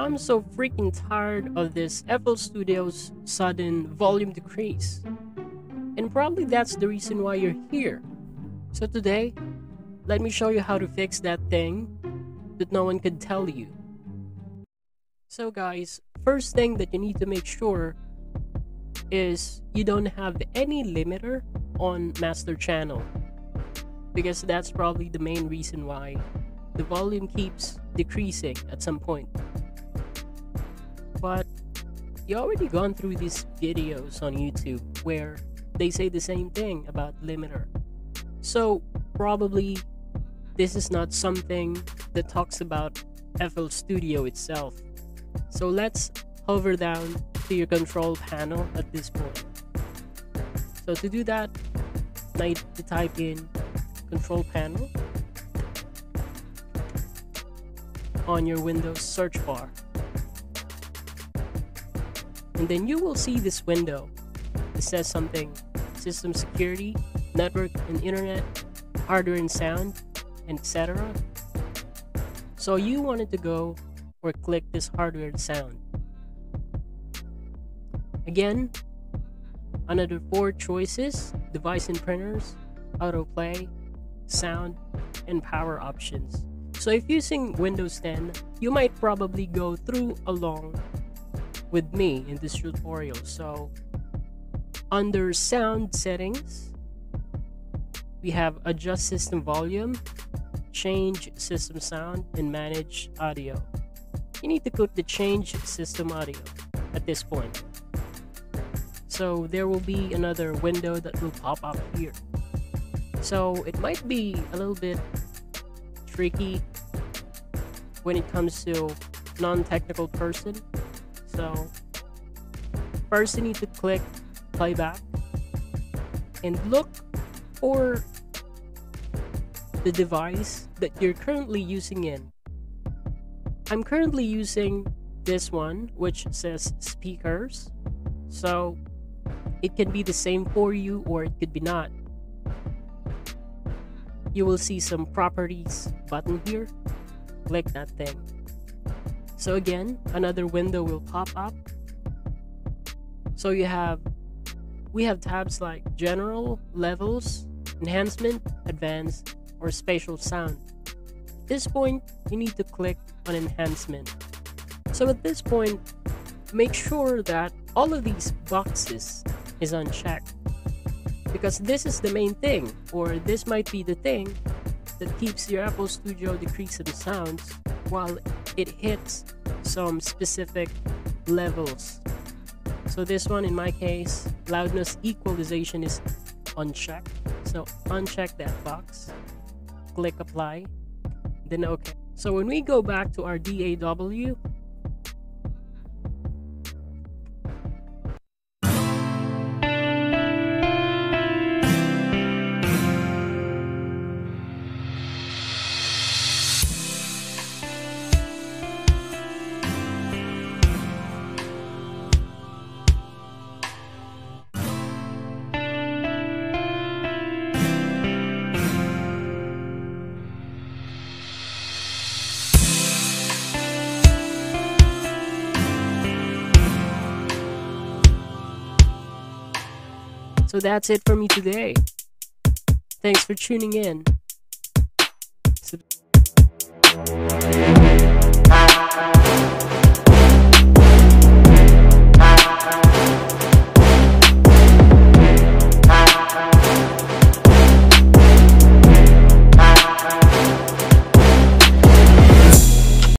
I'm so freaking tired of this FL Studio's sudden volume decrease. And probably that's the reason why you're here. So today, let me show you how to fix that thing that no one could tell you. So guys, first thing that you need to make sure is you don't have any limiter on master channel because that's probably the main reason why the volume keeps decreasing at some point. You already gone through these videos on YouTube where they say the same thing about limiter. So probably this is not something that talks about FL Studio itself. So let's hover down to your control panel at this point. So to do that, I need to type in control panel on your Windows search bar. And then you will see this window. It says something system security, network and internet, hardware and sound, etc. So you wanted to go or click this hardware and sound. Again, another four choices, device and printers, autoplay, sound, and power options. So if using Windows 10, you might probably go through along with me in this tutorial. So under sound settings, we have adjust system volume, change system sound, and manage audio. You need to click the change system audio at this point. So there will be another window that will pop up here. So it might be a little bit tricky when it comes to non-technical person. So first you need to click playback and look for the device that you're currently using in. I'm currently using this one which says speakers. So it can be the same for you or it could be not you will see some properties button here click that thing so again another window will pop up. So you have we have tabs like general levels enhancement advanced or spatial sound. At this point you need to click on enhancement. So at this point make sure that all of these boxes is unchecked. Because this is the main thing or this might be the thing that keeps your FL Studio decreasing sounds while it hits some specific levels. So this one in my case, loudness equalization is unchecked. So uncheck that box, click apply, then okay. So when we go back to our DAW, So that's it for me today. Thanks for tuning in.